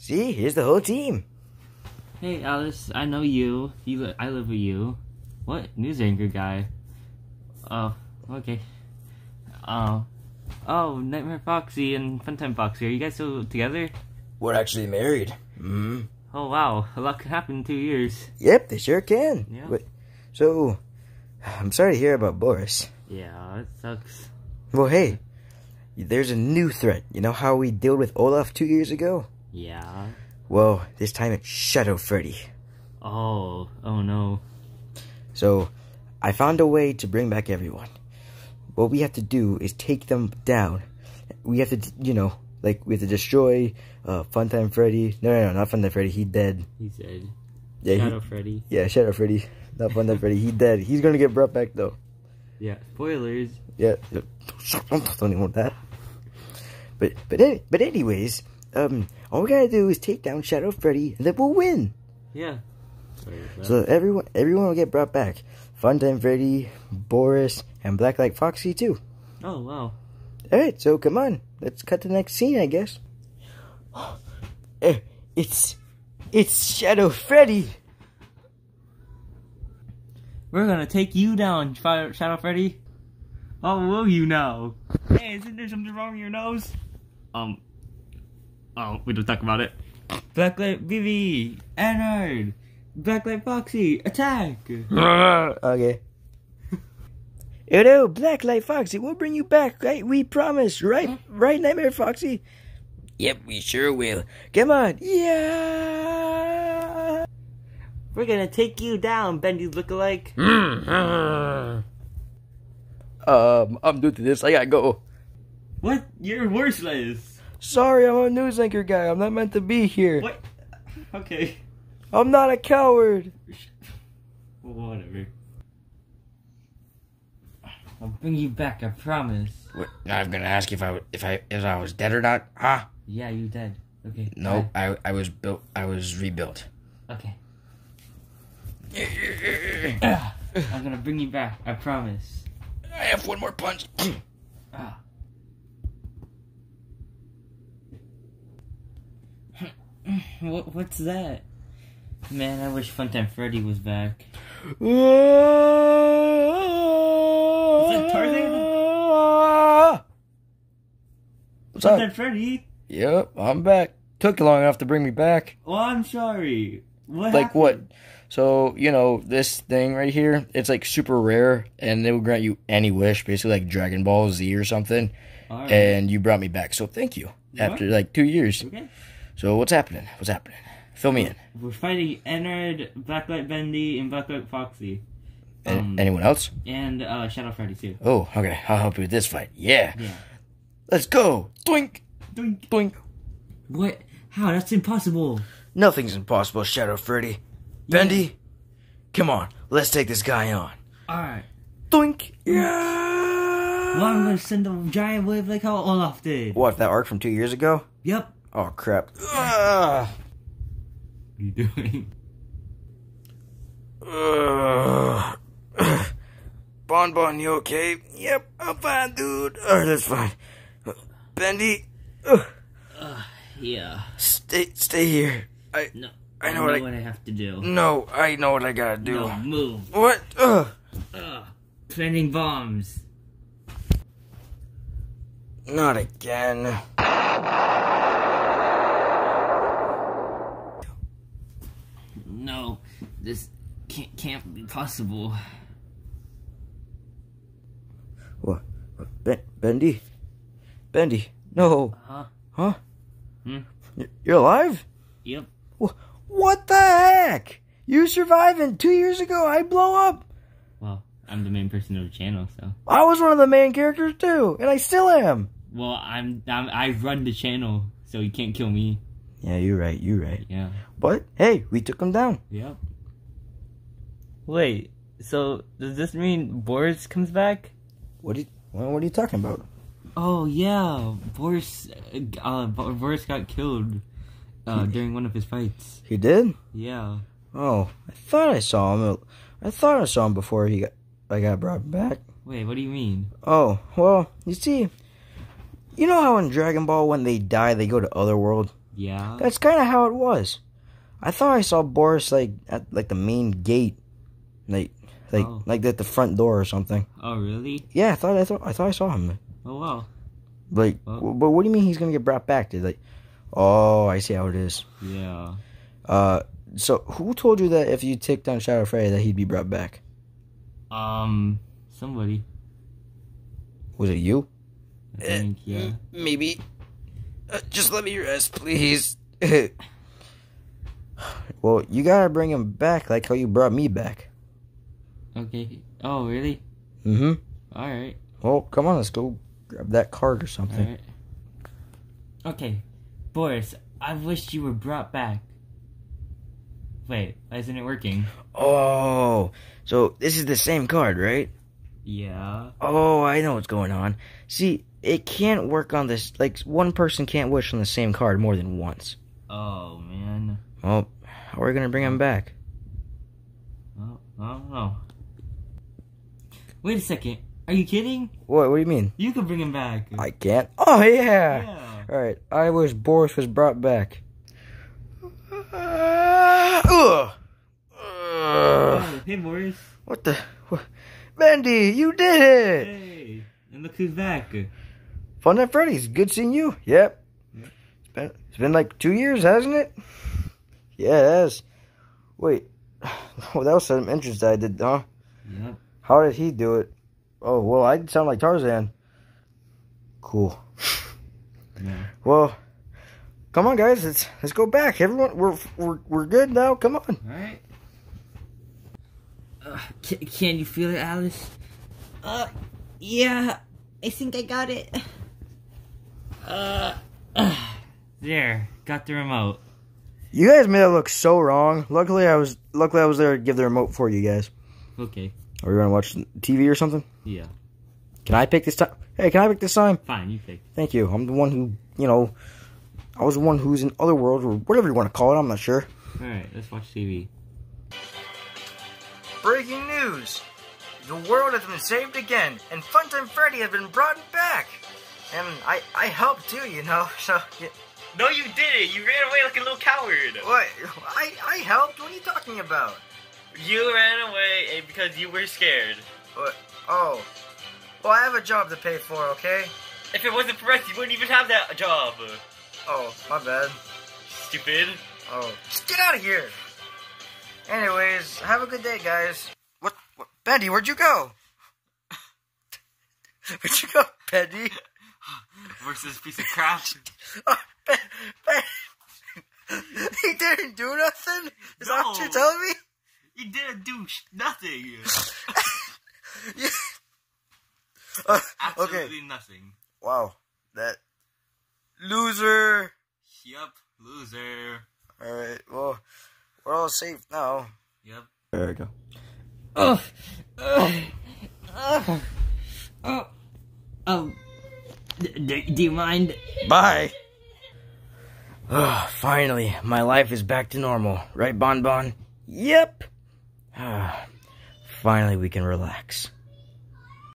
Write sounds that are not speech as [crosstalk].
See, here's the whole team. Hey, Alice, I know you. You, li- I live with you. What news anchor guy? Oh, okay. Oh, oh, Nightmare Foxy and Funtime Foxy. Are you guys still together? We're actually married. Mm. Oh wow, a lot can happen in two years. Yep, they sure can. Yeah. But, so, I'm sorry to hear about Boris. Yeah, it sucks. Well, hey, there's a new threat. You know how we dealt with Olaf two years ago? Yeah. Well, this time it's Shadow Freddy. Oh, oh no. So, I found a way to bring back everyone. What we have to do is take them down. We have to, you know, like, we have to destroy uh, Funtime Freddy. No, no, no, not Funtime Freddy. He dead. He dead. Yeah, he- Shadow Freddy. yeah, Shadow Freddy. Not Funtime Freddy. He dead. He's gonna get brought back, though. Yeah. Spoilers. Yeah, don't even want that. But but but anyways, um, all we gotta do is take down Shadow Freddy, and then we'll win. Yeah. Sorry about that. So everyone everyone will get brought back. Funtime Freddy, Boris, and Blacklight Foxy too. oh wow. All right, so come on, let's cut the next scene, I guess. [gasps] Eh, it's it's Shadow Freddy. We're gonna take you down, Shadow Freddy. Oh, will you now? Hey, isn't there something wrong with your nose? Um. Oh, we don't talk about it. Blacklight Vivi, Ennard, Blacklight Foxy, attack! [laughs] okay. [laughs] Hello, Blacklight Foxy. We'll bring you back, right? We promise, right? Right, Nightmare Foxy? Yep, we sure will. Come on. Yeah. We're gonna take you down, Bendy lookalike. [laughs] Um, I'm new to this. I gotta go. What? You're worthless. Sorry, I'm a news anchor guy. I'm not meant to be here. What? Okay. I'm not a coward. [laughs] Whatever. I'll bring you back, I promise. What, I'm gonna ask if I if I if I was dead or not. Huh? Yeah, you dead. Okay. No, I I was built. I was rebuilt. Okay. [coughs] I'm gonna bring you back, I promise. I have one more punch. Ah. What, what's that? Man, I wish Funtime Freddy was back. that Tarzan? What's up? Funtime Freddy? Yep, I'm back. Took you long enough to bring me back. Oh, I'm sorry. What Like what? So, you know, this thing right here, it's like super rare and it will grant you any wish, basically like Dragon Ball Z or something. And you brought me back. So thank you. After like two years. Okay. So what's happening? What's happening? Fill me in. We're fighting Ennard, Blacklight Bendy, and Blacklight Foxy. Um, anyone else? And uh, Shadow Freddy, too. Oh, okay. I'll help you with this fight. Yeah. Yeah. Let's go. Doink. Doink. Doink. What? How? That's impossible. Nothing's impossible, Shadow Freddy. Bendy, come on. Let's take this guy on. Alright. Doink. Yeah. Well, I'm gonna send a giant wave like how Olaf did. What, that arc from two years ago? Yep. Oh, crap. Ugh. What are you doing? Ugh. [coughs] Bon Bon, you okay? Yep, I'm fine, dude. Alright, that's fine. Bendy, ugh, Yeah. stay, stay here. I, No. I know what I- what I have to do. no, I know what I gotta do. No, move. What? Ugh. Ugh. Planting bombs. Not again. No, this can't can't be possible. What? Ben, Bendy? Bendy, no. Huh? Huh? Hmm? You're alive? Yep. Wh- What the heck? You survived, surviving two years ago? I blow up. Well, I'm the main person of the channel, so. I was one of the main characters too, and I still am. Well, I'm, I'm I run the channel, so you can't kill me. Yeah, you're right. You're right. Yeah. But hey, we took him down. Yeah. Wait. So does this mean Boris comes back? What are you, what what are you talking about? Oh yeah, Boris. Uh, Boris got killed uh, during one of his fights. He did? Yeah. Oh, I thought I saw him. I thought I saw him before he got I got brought back. Wait, what do you mean? Oh, well, you see, you know how in Dragon Ball when they die they go to Otherworld? Yeah. That's kind of how it was. I thought I saw Boris like at like the main gate, like like Oh. like at the front door or something. Oh, really? Yeah, I thought I thought I thought I saw him. Oh, wow. Like, Oh. w- but what do you mean he's gonna get brought back? Did like, oh, I see how it is. Yeah. Uh, so who told you that if you take down Shadow Freddy that he'd be brought back? Um, somebody. Was it you? I think, yeah. Maybe. Uh, just let me rest, please. [laughs] well, you gotta bring him back like how you brought me back. Okay. Oh, really? Mm-hmm. Alright. Well, come on, let's go grab that card or something. Alright. Okay. Boris, I wish you were brought back. Wait, why isn't it working? Oh, so this is the same card, right? Yeah. Oh, I know what's going on. See, it can't work on this. Like, one person can't wish on the same card more than once. Oh, man. Well, how are we gonna bring him back? Oh, I don't know. Wait a second. Are you kidding? What? What do you mean? You can bring him back. I can't. Oh yeah. Yeah. All right. I wish Boris was brought back. Uh, ugh. Ugh. Hey, Boris. What the? What? Bendy, you did it! Hey. And look who's back. Fun Night Freddy's. Good seeing you. Yep. Yep. It's been it's been like two years, hasn't it? Yeah, it has. Wait. Oh, [sighs] that was some interest I did, huh? Yep. How did he do it? Oh, well, I sound like Tarzan. Cool. [laughs] Yeah. Well, come on, guys. Let's let's go back. Everyone, we're we're we're good now. Come on. Alright. Uh, can, can you feel it, Alice? Uh, yeah. I think I got it. Uh, [sighs] there. Got the remote. You guys made it look so wrong. Luckily, I was luckily I was there to give the remote for you guys. Okay. Are we gonna watch TV or something? Yeah. Can I pick this time? Hey, can I pick this time? Fine, you pick. Thank you. I'm the one who, you know, I was the one who's in other world or whatever you want to call it. I'm not sure. Alright, let's watch TV. Breaking news! The world has been saved again, and Funtime Freddy has been brought back. And I, I helped too, you know. [laughs] So, yeah, No, you didn't! You ran away like a little coward! what? I, I helped. What are you talking about? You ran away eh, because you were scared. What? Oh, well, I have a job to pay for. Okay. If it wasn't for us, you wouldn't even have that job. Oh, my bad. Stupid. Oh, just get out of here. Anyways, have a good day, guys. What? what? Bendy, where'd you go? [laughs] where'd you go, Bendy? Versus piece of crap. Ben, [laughs] Ben. he didn't do nothing. Is that what you're telling me? He didn't do sh- nothing. [laughs] Yeah. [laughs] Uh, okay. Absolutely nothing. Wow. That loser. Yup, loser. All right. Well, we're all safe now. Yep. There we go. Oh, oh, oh, oh, oh. D- do you mind? Bye. Oh, finally, my life is back to normal, right, Bon Bon? Yep. Ah, finally, we can relax.